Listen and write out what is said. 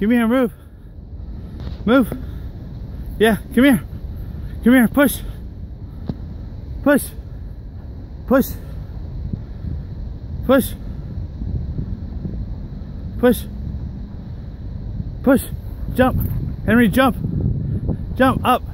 Come here, move. Move. Yeah, come here. Come here, push. Push. Push. Push. Push. Push. Jump. Henry, jump. Jump up.